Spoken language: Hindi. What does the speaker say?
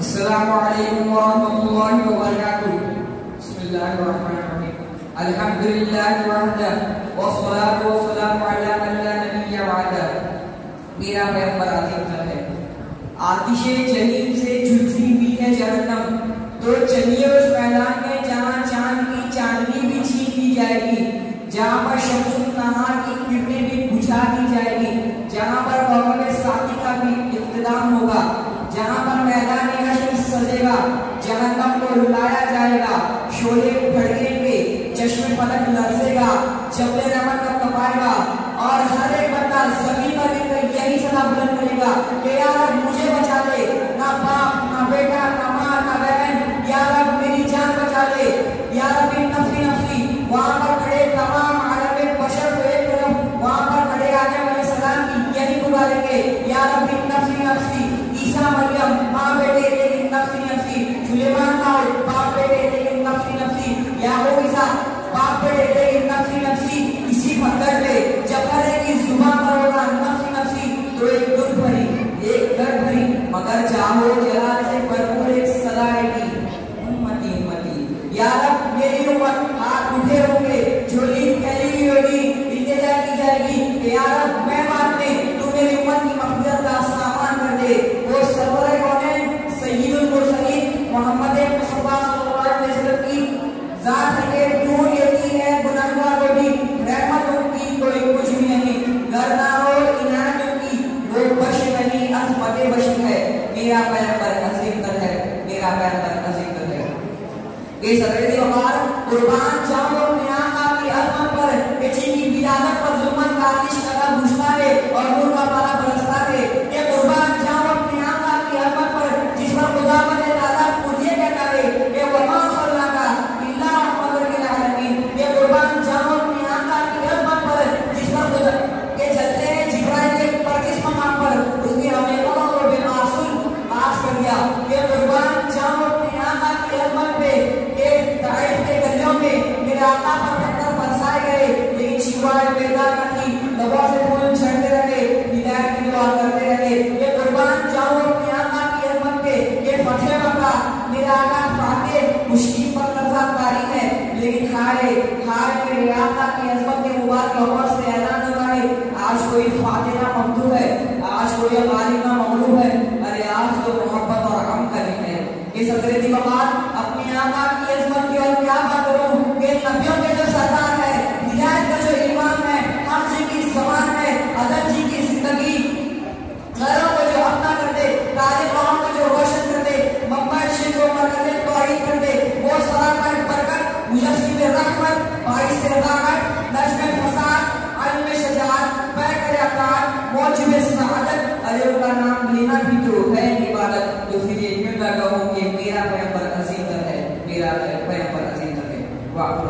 Assalamualaikum warahmatullahi wabarakatuh. Bismillahirrahmanirrahim. Alhamdulillah wahda wassalatu wassalamu ala man la nabiyya ba'da. मेरा पैगंबर आतिफ है आतिशे जलील से झुलसी हुई है जहन्नम तो चलिए उस मैदान में जहाँ चाँद की चांदनी भी छीन ली जाएगी जहाँ पर शमसुल नहार की किरणें भी बुझा दी जाएगी जहाँ पर मौके साथी का भी इख्तिदाम होगा जहाँ पर मैदान हश्र सजेगा जहन्नम को रुलाया शोले भड़केंगे चश्मे फलक लरसेगा जबले रमन का कपाएगा, और हर एक बंदा ज़मीन पर यही सदा बुलंद करेगा कि यार मुझे बचा ले, ना बाप, ना बेटा, ना माँ, ना बहन, यार मेरी जान बचा ले, यार अभी नफी नफी वहाँ पर खड़े तमाम आलम बशर को एक तरफ़, वहाँ पर खड़े आने वाले सलाम की यही पुकारेंगे यार अभी नफी नफी ईसा मरियम, माँ बेटे लेकिन नफी नफी सुलेमान लाल मगर चाहो जला से भरपूर एक आएगी उम्मती उम्मती यार मेरी उम्मत हाथ उठे होंगे। झोली फैली हुई होगी। इल्तिजा की जाएगी। कि यार मैं नहीं तू मेरी उम्मत की मफफरत का सामान कर दे। वो सरवर कौन है? सय्यदुल मुरसलीन मोहम्मद मुस्तफ़ा सल्लल्लाहु अलैहि वसल्लम की जात के दूर लेती है गुनाहगार को भी रहमत उनकी कोई कुछ भी नहीं करना हो इनाम उनकी वो बश नहीं अजमत बश है मेरा पैगंबर अजीम तर है पैर तक नसीब करेगा है ये सदरती वकार कुर्बान जाओ मियाँ की अजमत पर में मेरे पर पत्थर बरसाए गए, लेकिन शिवाय पैदा न दबा से फूल झड़ते रहे हिदायत की दुआ करते रहे। ये कुर्बान जाओ अपने आका की अजमत पे। ये फतेह मक्का, मेरा आका फातेह मुश्किल पर कर्जा कारी है, लेकिन हाय हाय, मेरे आका की अजमत के मुबारक लौहर से ऐलान हुआ है आज कोई फातेह ना ममदू है, आज कोई गालिब ना ममलू है। अरे आज तो मोहब्बत और गम का दिन है। ये सदरे दी अपने आका नबियों के जो सरदार है हिदायत का जो ईमान है हर जी की जबान है, अदब जी की ज़िंदगी। घरों को जो अपना कर दे ताजे कौम को जो रोशन कर दे मक्का शिर को मरकज तौहीद कर दे वो सलामत बरकत, मुजस्सिम रहमत बाइस रदाकत नज्म फसाद अलम शजात बैकर अकार मौजिब सआदत अरे उनका नाम लेना भी तो है इबादत। तो फिर ये ना कहूँ कि मेरा पैगंबर अजीम है, मेरा पैगंबर अजीम है। वाकुल